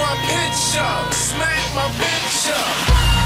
my picture. up, smack my bitch up.